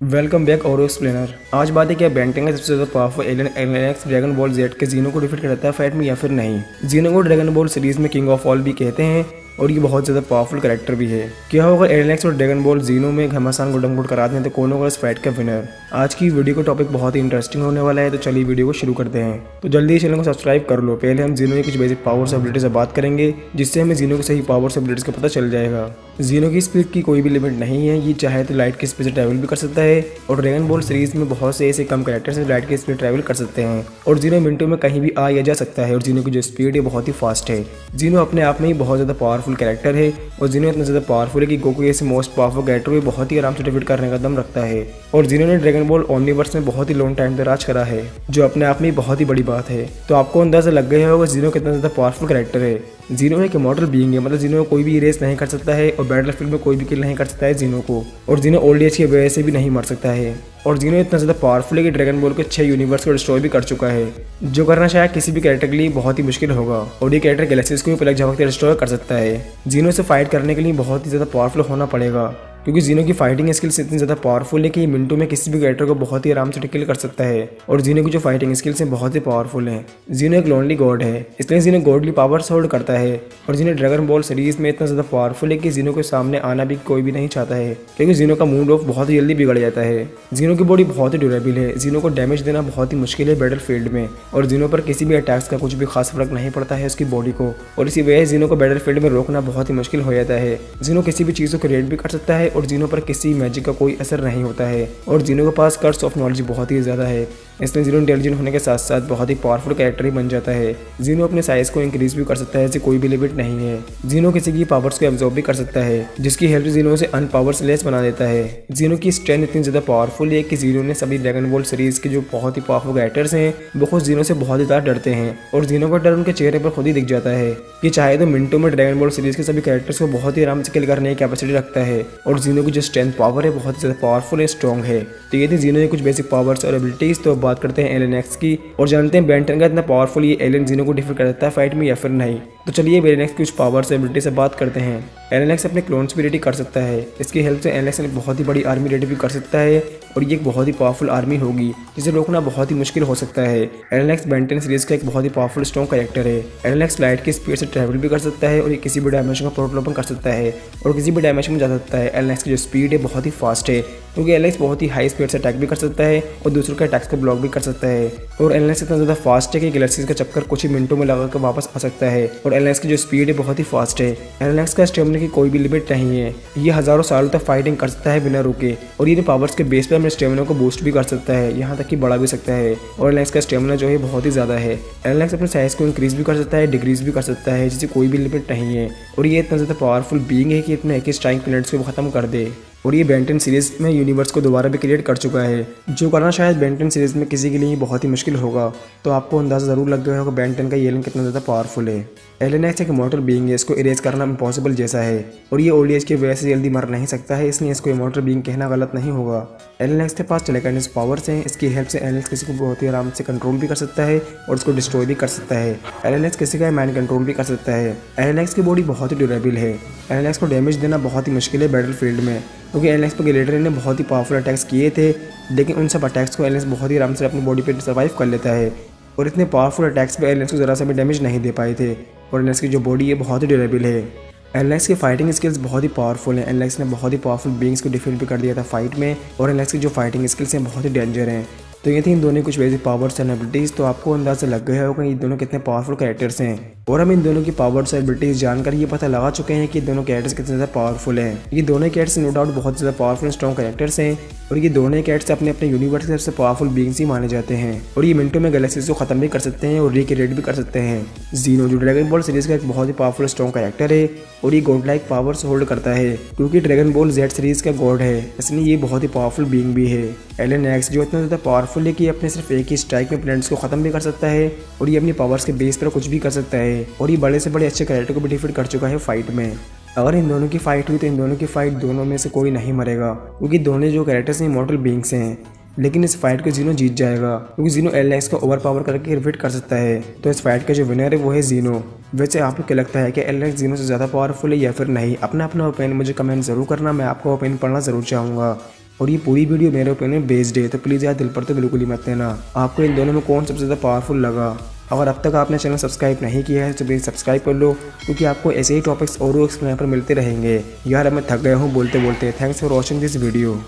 Welcome back और explainer आज बात है क्या बैंटिंग सबसे ज़्यादा powerful alien alien dragon ball Z के जीनो को डिफीट करता है फाइट में या फिर नहीं। जीनो को ड्रैगन बॉल सीरीज़ में किंग ऑफ़ ऑल भी कहते हैं। और ये बहुत ज़्यादा पावरफुल करेक्टर भी है। क्या होगा एलियन और ड्रैगन बॉल जीनो में घमासान गुडम गुड करा दें तो कौन होगा इस फाइट का विनर आज की वीडियो का टॉपिक बहुत ही इंटरेस्टिंग होने वाला है तो चलिए वीडियो को शुरू करते हैं। तो जल्दी चैनल को सब्सक्राइब कर लो। पहले हम जीनो की कुछ बेसिक पावर्स एबिलिटी से बात करेंगे, जिससे हमें जीनो की सही पावर्स एबिलिटीज का पता चल जाएगा। जीनो की स्पीड की कोई भी लिमिट नहीं है, ये चाहे तो लाइट की स्पीड से ट्रैवल भी कर सकता है, और ड्रैगन बॉल सीरीज़ में बहुत से ऐसे कम करेक्टर्स हैं लाइट की स्पीड ट्रैवल कर सकते हैं। और जीनो मिनटों में कहीं भी आ या जा सकता है, और जीनो की जो स्पीड है बहुत ही फास्ट है। जीनो अपने आप में ही बहुत ज़्यादा पावरफुल कैरेक्टर है और जीनो इतना ज़्यादा पावरफुल है कि गोकू ऐसे मोस्ट पावरफुल कैरेक्टर भी बहुत ही आराम से डिफीट करने का दम रखता है और जीनो ने ड्रैगन बॉल ओमनीवर्स में बहुत ही लॉन्ग टाइम तक राज करा है, जो अपने आप में बहुत ही बड़ी बात है। तो आपको अंदाज़ा लग गया होगा जीनो कितना ज़्यादा पावरफुल कैरेक्टर है। जीनो एक इमोटल बींग है मतलब जीनो कोई भी रेस नहीं कर सकता है और बैटल फ़ील्ड में कोई भी किल नहीं कर सकता है जीनो को। और जीनो ओल्ड एज की वजह से भी नहीं मर सकता है। और जीनो इतना ज़्यादा पावरफुल है कि ड्रैगन बॉल के छह यूनिवर्स को डिस्ट्रॉय भी कर चुका है। जो करना शायद किसी भी कैरेक्टर के लिए बहुत ही मुश्किल होगा। और ये कैरेक्टर गैलेक्सीज को भी पलक झपकते डिस्ट्रॉय कर सकता है। जीनो से फाइट करने के लिए बहुत ही ज़्यादा पावरफुल होना पड़ेगा। क्योंकि जीनो की फाइटिंग स्किल्स इतनी ज़्यादा पावरफुल है कि मिनटों में किसी भी कैरेक्टर को बहुत ही आराम से टिकल कर सकता है। और जीनो की जो फाइटिंग स्किल्स हैं, बहुत ही पावरफुल हैं। जीनो एक लोनली गॉड है, इसलिए जीनो गॉडली पावर होल्ड करता है। और जीनो ड्रैगन बॉल सीरीज़ में इतना ज़्यादा पावरफुल है कि जीनो के सामने आना भी कोई भी नहीं चाहता है, क्योंकि जीनो का मूड ऑफ़ बहुत ही जल्दी बिगड़ जाता है। जीनो की बॉडी बहुत ही ड्यूरेबल है जीनो को डैमेज देना बहुत ही मुश्किल है बैटल फ़ील्ड में। और जीनो पर किसी भी अटैक्स का कुछ भी खास फ़र्क नहीं पड़ता है उसकी बॉडी को। और इसी वजह से जीनो को बैटल फ़ील्ड में रोकना बहुत ही मुश्किल हो जाता है। जीनो किसी भी चीज़ को क्रिएट भी कर सकता है और जीनो पर किसी मैजिक का कोई असर नहीं होता है। और जिनों के पास कर्स ऑफ़ नॉलेज बहुत ही ज़्यादा है। इसमें ज़ीरो इंटेलिजेंट होने के साथ साथ बहुत ही पावरफुल कैरेक्टर ही बन जाता है। जीनो अपने साइज़ को इंक्रीज भी कर सकता है, ऐसी कोई भी लिमिट नहीं है। जीनो किसी की पावर्स को एब्जॉर्ब भी कर सकता है, जिसकी हेल्प जीनो से अनपावर्स लेस बना देता है। जीनो की स्ट्रेंथ इतनी ज़्यादा पावरफुल है कि जीनो ने सभी ड्रैगन बॉल सीरीज़ के जो बहुत ही पावरफुल कैरेक्टर्स हैं, वो खुद जीनो से बहुत ही ज़्यादा डरते हैं और जीनो का डर उनके चेहरे पर खुद ही दिख जाता है कि चाहे तो मिनटों में ड्रैगन बॉल सीरीज़ के सभी कैरेक्टर्स को बहुत ही आराम से किल करने की कैपेसिटी रखता है और जीनो की जो स्ट्रेंथ पावर है, बहुत ही ज़्यादा पावरफुल है स्ट्रॉन्ग है। तो ये थी जीनो की कुछ बेसिक पावर्स और एबिलिटीज़ तो बात करते हैं एल की और जानते हैं बैंटन का इतना पावरफुल ये एलियन जीनो को डिफेंड कर देता है फाइट में या फिर नहीं। तो चलिए बेरेनेक्स कुछ पावर्स एबिलिटी से बात करते हैं। एलेनेक्स अपने क्लोन्स भी रेडी कर सकता है। इसकी हेल्प से एलेनेक्स एक बहुत ही बड़ी आर्मी रेडी भी कर सकता है और ये एक बहुत ही पावरफुल आर्मी होगी, जिसे रोकना बहुत ही मुश्किल हो सकता है। एलेनेक्स बेंटन सीरीज़ का एक बहुत ही पावरफुल स्ट्रॉन्ग कैरेक्टर है। एलेनेक्स लाइट की स्पीड से ट्रैवल भी कर सकता है और ये किसी भी डायमेंशन का प्रोटोलॉपन कर सकता है और किसी भी डायमेंशन में जा सकता है। एलेनेक्स की जो स्पीड है बहुत ही फास्ट है, क्योंकि एलेक्स बहुत ही हाई स्पीड से अटैक भी कर सकता है और दूसरों के अटैक्स को ब्लॉक भी कर सकता है। और एलेक्स इतना ज़्यादा फास्ट है कि गैलेक्सीज का चक्कर कुछ ही मिनटों में लगाकर वापस आ सकता है और एलेक्स की जो स्पीड है, बहुत ही फास्ट है। एलेक्स का स्टेमिना की कोई भी लिमिट नहीं है। ये हज़ारों सालों तक फाइटिंग कर सकता है बिना रुके। और ये पावर्स के बेस पर अपने स्टेमिना को बूस्ट भी कर सकता है। यहाँ तक कि बढ़ा भी सकता है। और एलेक्स का स्टेमिना जो है, बहुत ही ज़्यादा है। एलेक्स अपने साइज़ को इंक्रीज भी कर सकता है डिक्रीज भी कर सकता है जिसे कोई भी लिमिट नहीं है। और ये इतना ज़्यादा पावरफुल बींग है कि इतने एक स्ट्राइक प्लेनेट्स को ख़त्म कर दे। और ये बेंटन सीरीज़ में यूनिवर्स को दोबारा भी क्रिएट कर चुका है। जो करना शायद बेंटन सीरीज़ में किसी के लिए बहुत ही मुश्किल होगा। तो आपको अंदाज़ा ज़रूर लग गया होगा बेंटन का ये कितना ज़्यादा पावरफुल है। एलियन एक्स एक इमोटल बींग है, इसको इरेज करना इम्पॉसिबल जैसा है। और ये ओल्ड एज की वजह से जल्दी मर नहीं सकता है, इसलिए इसको इमोटल बींग कहना गलत नहीं होगा। एलियन एक्स के पास टेलीकाइनेस पावर्स हैं, इसकी हेल्प से एलियन किसी को बहुत ही आराम से कंट्रोल भी कर सकता है और उसको डिस्ट्रॉय भी कर सकता है। एलियन एक्स किसी का माइंड कंट्रोल भी कर सकता है। एलियन एक्स की बॉडी बहुत ही ड्यूरेबल है। एलियन एक्स को डैमेज देना बहुत ही मुश्किल है बैटल फ़ील्ड में, क्योंकि एलियंस पर गिलेटर ने बहुत ही पावरफुल अटैक्स किए थे, लेकिन उन सब अटैक्स को एलियंस बहुत ही आराम से अपनी बॉडी पर सर्वाइव कर लेता है। और इतने पावरफुल अटैक्स पे एलियंस को ज़रा सा भी डैमेज नहीं दे पाए थे। और एलियंस की जो बॉडी है, बहुत ही ड्यूरेबल है। एलेक्स की फाइटिंग स्किल्स बहुत ही पावरफुल हैं। एलेक्स ने बहुत ही पावरफुल बींग्स को डिफीट भी कर दिया था फाइट में। और एलेक्स की जो फाइटिंग स्किल्स हैं, बहुत ही डेंजर हैं। तो ये थी इन दोनों कुछ बेसिक पावर्स एंड एबिलिटीज़ तो आपको अंदाज़ा लग गया होगा ये दोनों कितने पावरफुल कैरेक्टर्स हैं। और हम इन दोनों की पावर्स और एबिलिटीज़ जानकर ये पता लगा चुके हैं कि दोनों कैरेक्टर्स कितने ज़्यादा पावरफुल हैं। ये दोनों कैरेक्टर्स नो डाउट बहुत ज़्यादा पावरफुल स्ट्रॉन्ग कैरेक्टर्स हैं। और ये दोनों कैरेक्टर्स अपने अपने यूनिवर्स के सबसे पावरफुल बींग्स ही माने जाते हैं। और ये मिनटों में गैलेक्सीज को खत्म भी कर सकते हैं और रिक्रिएट भी कर सकते हैं। जीनो जो ड्रैगन बॉल सीरीज़ का एक बहुत ही पावरफुल स्ट्रॉन्ग कैरेक्टर है और ये गॉड लाइक पावर्स होल्ड करता है, क्योंकि ड्रैगन बॉल जेड सीरीज़ का गॉड है। इसलिए ये बहुत ही पावरफुल बींग भी है। एलन एक्स जो इतना ज़्यादा पावरफुल है कि अपने सिर्फ़ एक ही स्ट्राइक में प्लेनेट्स को खत्म भी कर सकता है और ये अपनी पावर्स के बेस पर कुछ भी कर सकता है। और ये बड़े से बड़े अच्छे कैरेक्टर को भी डिफीट कर चुका है फाइट में। अगर इन दोनों की फाइट हुई तो इन दोनों की फाइट दोनों में से कोई नहीं मरेगा, क्योंकि दोनों जो कैरेक्टर्स हैं मॉडल बींग्स हैं। लेकिन इस फाइट को जीनो जीत जाएगा, क्योंकि जीनो एल एक्स को ओवर पावर करके रिपीट कर सकता है। तो इस फाइट का जो विनर है, वो है जीनो वैसे आपको क्या लगता है कि एल एक्स जीनो से ज़्यादा पावरफुल है या फिर नहीं? अपना अपना ओपिनियन मुझे कमेंट ज़रूर करना, मैं आपका ओपिनियन पढ़ना ज़रूर चाहूँगा। और ये पूरी वीडियो मेरे ओपिनियन बेस्ड है तो प्लीज़ यार दिल पर तो बिल्कुल ही मत लेना आपको इन दोनों में कौन सबसे ज़्यादा पावरफुल लगा? अगर अब तक आपने चैनल सब्सक्राइब नहीं किया है तो प्लीज़ सब्सक्राइब कर लो, क्योंकि आपको ऐसे ही टॉपिक्स और एक्सप्लेन पर मिलते रहेंगे। यार मैं थक गया हूँ बोलते बोलते thanks for watching this video